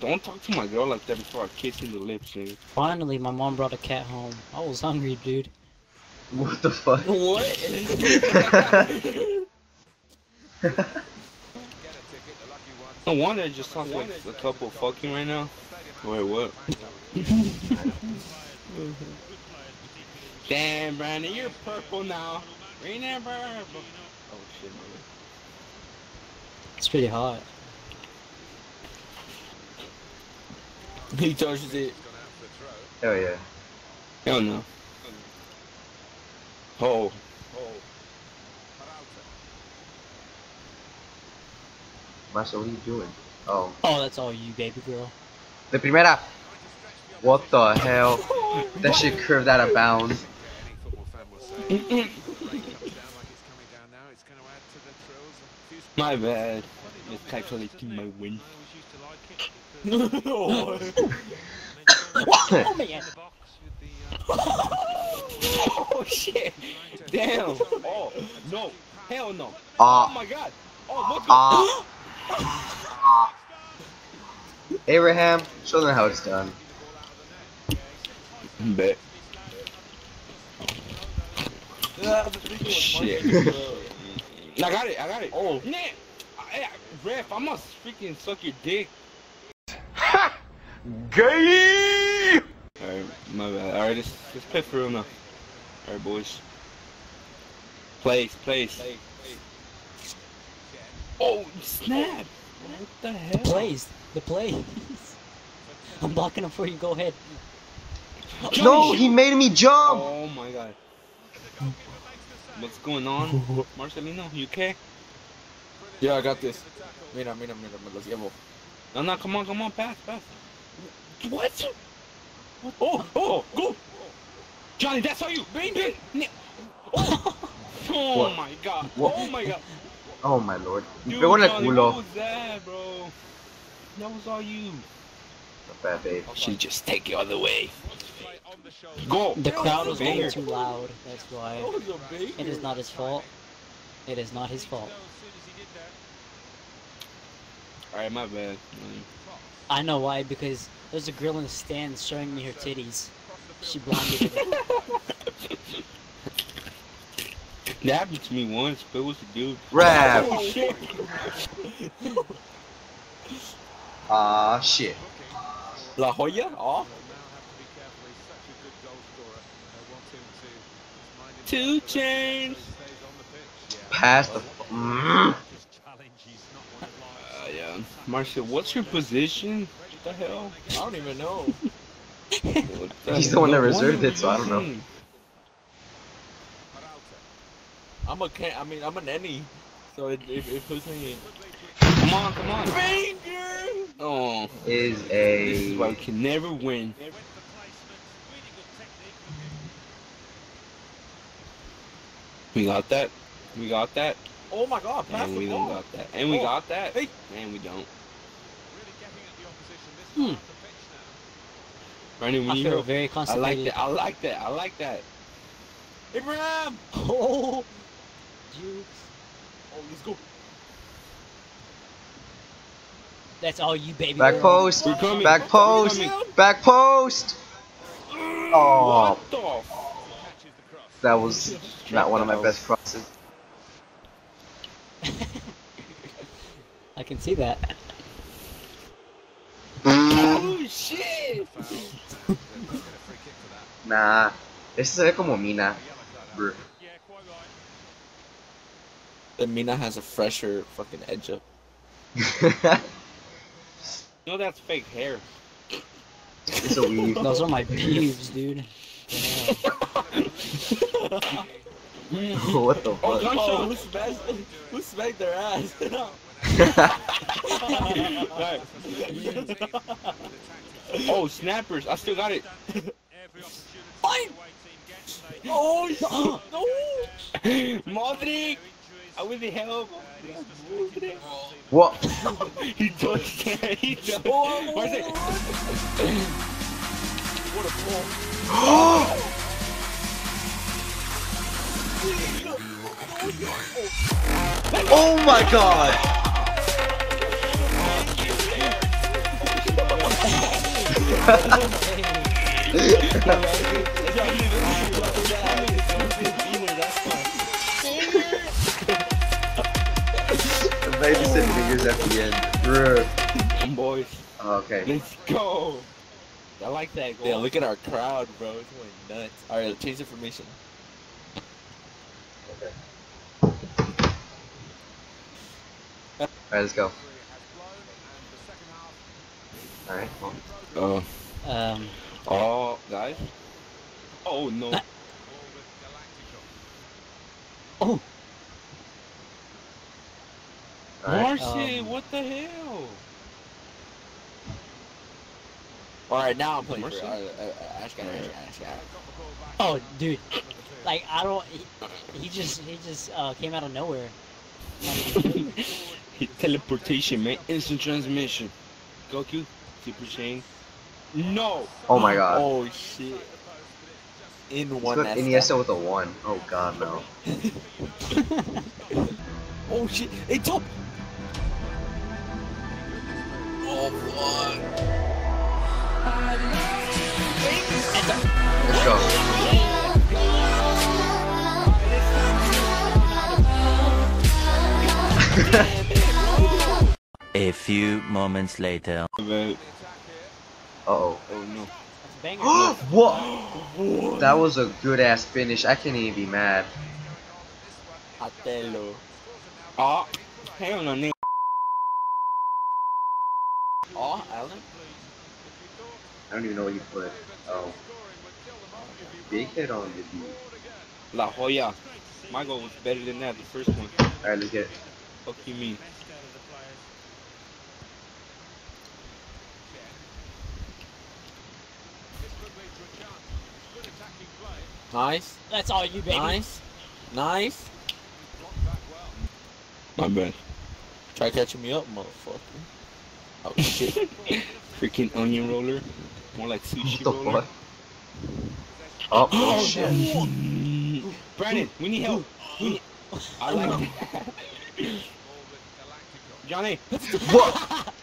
Don't talk to my girl like that before I kiss you in the lips, nigga. Finally, my mom brought a cat home. I was hungry, dude. What the fuck? What? no wonder it just sounds like a couple fucking right now. Wait, what? Damn, Brandon, you're purple now. Green and purple. Oh shit, man. It's pretty hot. He touches it. Hell yeah. Hell no. Oh. Marcel, what are you doing? Oh. Oh, that's all you, baby girl. The primera. What the hell? That shit curved out of bounds. My bad. It's calculating my win. Oh man! oh shit! Damn! Oh no! Hell no! oh Ah. my god! Oh what the? Ah. Ah. Abraham, show them how it's done. Bet. Shit. I got it. I got it. Oh. Nah. I, I, ref, I must freaking suck your dick. Gay! Alright, my bad. Alright, let's, let's play for real now. Alright, boys. Place, place. Oh, snap! What the The hell? plays. The plays. I'm blocking him for you. Go ahead. No, he made me jump! Oh my god. What's going on? Marcelino, you okay? Yeah, I got this. Mira, mira, mira, me los llevo. No, no, come on, come on, pass, pass. What? Oh, oh, go! Johnny, that's how you. Bang, bang. Ni- Oh, oh What? my god. What? Oh my god. Oh my lord. Dude, Pegó en el Johnny, culo. what was that, bro? That was all you. Not bad, babe. Should just take it all the way. Go. The crowd was Banger. way too loud. That's why. That was a banger. It is not his fault. It is not his fault. Alright, my bad. I know why. Because there's a girl in the stands showing me her titties. She blinded me. That happened to me once, but it was a dude. Rap! Oh shit. Ah, shit. La Joya? Oh. Two chains. Pass the. Mm. Marcia, what's your position? What the hell? I don't even know. What He's the one that reserved it, so I don't know. I'm a can I mean I'm an any. So it, it, it puts me in. Come on, come on. Banger! Oh, Is a... this is why we can never win. We got that. We got that. Oh my god, pass And the we don't got that. And we Oh. got that. Hey. And we don't. Hmm. Brandon, I when you feel hear, very I like that. I like that. I like that. Abraham! Oh. Jukes. Oh, let's go. That's all you, baby. Back girl. post! We're coming. Back post! We're Back post! Oh, What the? that was not one of my best crosses. Can see that. Mm. Oh shit! Nah, este se ve como mina. Bruh. The Mina has a fresher fucking edge up. No, that's fake hair. it's a weave. Those are my pubes, dude. what the Oh, fuck? gunshot. Oh, who smacked, who smacked their ass? Right. oh, snappers! I still got it. Fine. oh, no! Modric, I will the help. what? he touched it. He touched Oh, Where's it? What a ball. oh my god! The babysitting fingers at the end. Bruh. Boys. Oh, okay. Let's go. I like that goal. Yeah, look at our crowd, bro. It's going nuts. All right, change information. Okay. Alright, let's go. Alright, well, Oh. Um, Oh, guys. Oh no. oh, alright. Marcy, Um, what the hell? All right, now I'm playing for Mercy? it. Uh, uh, Ash got Ash got Ash got oh, dude. Like I don't. He, he just he just uh, came out of nowhere. Teleportation, man. Instant transmission. Goku, Super Saiyan. No. Oh my god. Oh shit! In one. got that's Iniesta with a 1. Oh god, no. Oh shit! Hey, top. Oh fuck! Let's go. A few moments later. Man. Uh-oh. Oh no. That's a banger. what? That was a good ass finish. I can't even be mad. Atelo. Oh, hell no, nigga. Oh, Alan. I don't even know what you put. Oh. Big hit on the D. La Joya. My goal was better than that, the first one. Alright, let's get it. Fuck you mean? Nice. That's all you, baby. Nice. Nice. My bad. Try catching me up, motherfucker. Oh shit. Freaking onion roller. More like sushi What the roller. fuck? Oh, oh shit. Brandon, we need help. We need... I like that. Johnny. What? what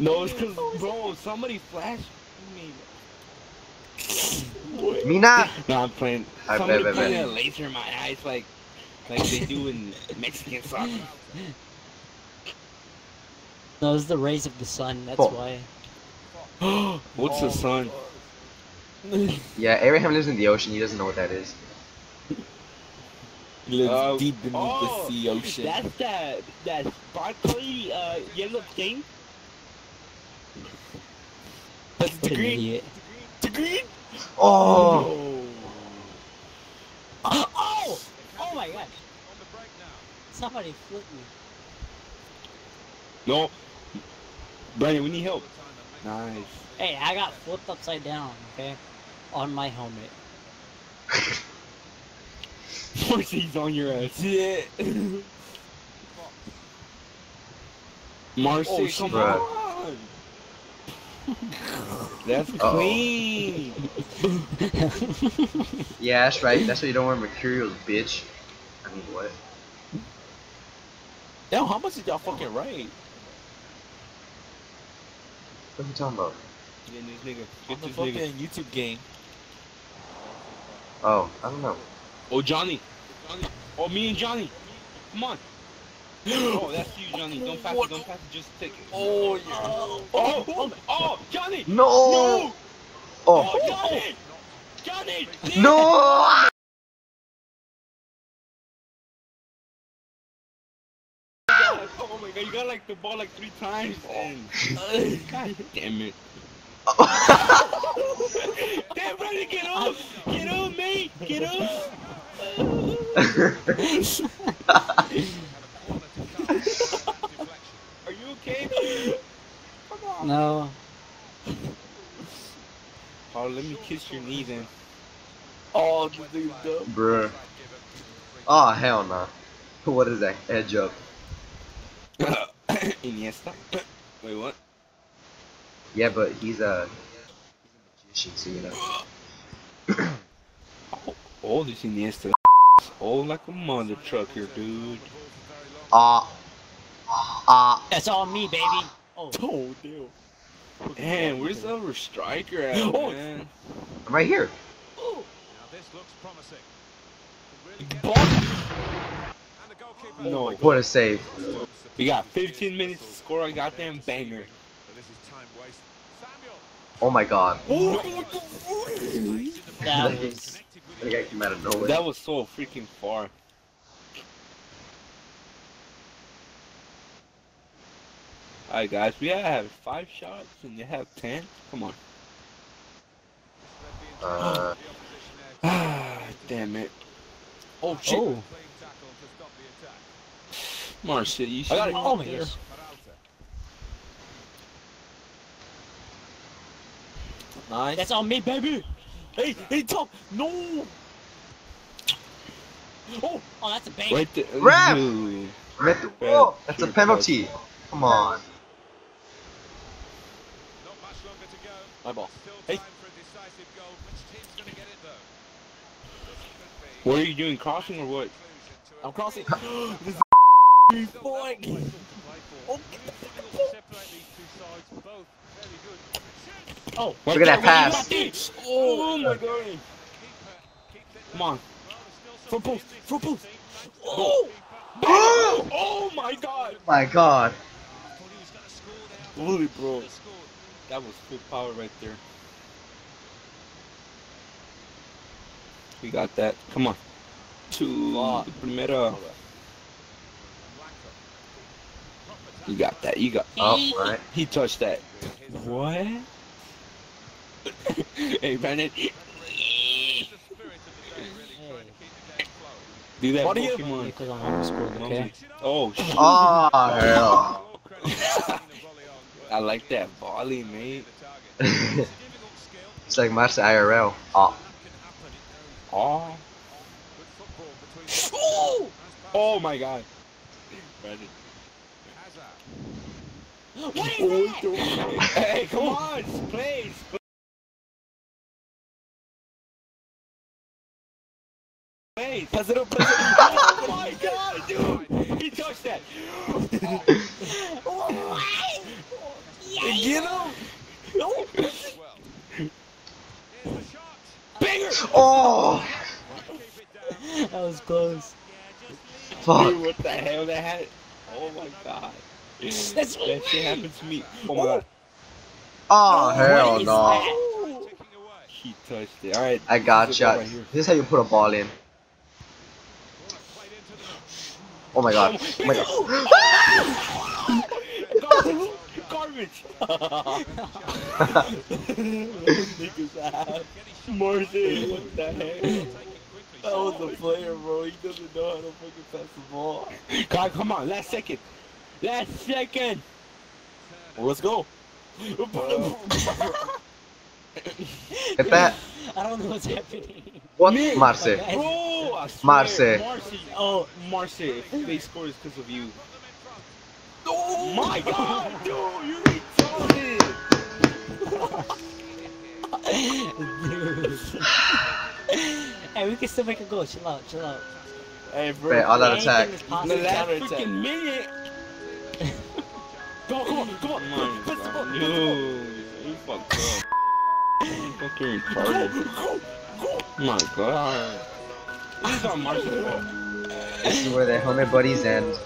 No, it's cause, bro, somebody flashed me. Mina! No, I'm playing. I Somebody bet, bet, put bet. a laser in my eyes like, like they do in Mexican soccer. No, it's the rays of the sun. That's Oh. why. What's the sun? Yeah, Abraham lives in the ocean. He doesn't know what that is. He lives Uh, deep beneath oh, the sea ocean. That's that that sparkly uh, yellow thing. That's the an green. idiot. The green. Oh! Oh! Oh! Oh my gosh. Somebody flipped me. No, Brandon, we need help. Nice. Hey, I got flipped upside down, okay? On my helmet. Marcy's on your ass. Yeah. Marcy, Oh, come on. That's Uh-oh. clean. Yeah, that's right. That's why you don't wear Mercurials, bitch. I mean, what? Damn, how much did y'all fucking write? What are you talking about? Get this nigga. On Get the this fucking nigga. YouTube game. Oh, I don't know. Oh, Johnny. Johnny. Oh, me and Johnny. Come on. Oh, that's you, Johnny. Don't pass it. Don't pass it. Just take it. Oh yeah. Oh, oh, oh, oh, oh Johnny. No! No. Oh! Oh, Johnny. Johnny. No! Oh my god, you got like the ball like three times. And... God damn it. Damn, Brandon, get up! Get up, mate! Get up! Are you okay? No. Oh, let me kiss your knee then. Oh, this dude's dumb. Bruh. Oh, hell no. What is that? Edge up. Iniesta. Wait, what? Yeah, but he's a, he's a magician, so you know. Oh, oh this Iniesta. Oh, like a mother trucker, dude. Ah. Ah. That's all me, baby. Oh, Oh, deal. Damn, where's our striker at, Oh. man? I'm right here. oh now this looks promising No. What a save. We got 15 minutes to score a goddamn banger. Oh my god. that was. I think I came out of nowhere. That was so freaking far. Alright guys, we have five shots and you have ten? Come on. Uh, Ah, damn it. Oh shit. Oh, Marcia, you should I got it. oh my gosh. Nice. That's all me, baby. Hey, hey, Tom. No. Oh, oh, that's a bang. Right there. Ref! Ooh. right that's a penalty. Come on. My ball. Hey. What are you doing, crossing or what? I'm crossing. this is boy. Oh, Look at that pass. you got this. Oh my god. Come on. Front post. Front post. Oh! oh my god! My god. Holy bro. That was full power right there. We got that. Come on. To Fuck. the primera. You got that. You got. Oh, alright. He touched that. What? hey, Brandon. Do that What are you- Pokemon. Because I'm on the score, okay? Oh, shit. Oh, hell. I like that volley, mate. it's like Marcia IRL. Ah. Ah. Oh. Oh. Oh! Oh my god. Brandon. What is that? Hey, come on, please. Please. Pass it up. Pass it up. Oh my god, dude. He touched that. Get him. Banger. Oh! That was close. Fuck. Dude, what the hell that had? Oh my god. That's That shit happened to me. Oh my god. Oh, hell no. that? He touched it. Alright. I got this is you. right here. This is how you put a ball in. Oh my god. Oh my god. Garbage! Garbage! Niggas ass. Marcy, what the heck? That was a player, bro. He doesn't know how to fucking pass the ball. God, come on, last second. Last second. Well, let's go. Get that? I don't know what's happening. What? Me. Marce. Bro, I Marce. Marcy. Oh, Marcy, they score it's because of you. Oh my god, dude, you retarded! Dude. hey, we can still make a goal. Chill out, chill out. Hey, bro. Wait, all out attack. is The last counterattack. freaking minute. Go, come on, come on. Come on, Pass the ball. bro. Dude, you fucked up. Fucking retarded. My god. This is on Marcy's. This is where the helmet buddies end.